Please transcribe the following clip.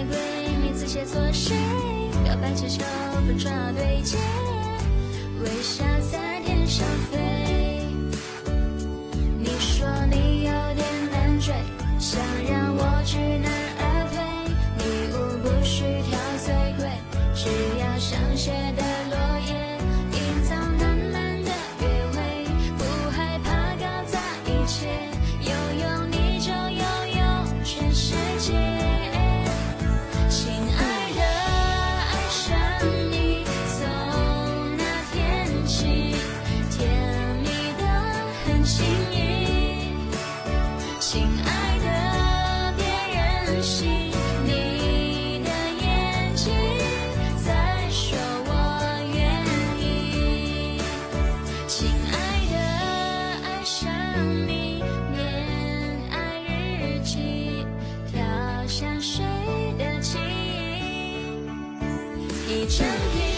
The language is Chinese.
玫瑰，名字写错谁？告白气球，不刷对街，微笑在天上飞。你说你有点难追，想让我知难而退。礼物不需挑最贵，只要想写的。很轻易。亲爱的，别任性，你的眼睛在说我愿意。亲爱的，爱上你，恋爱日记，飘香水的记忆，一整瓶。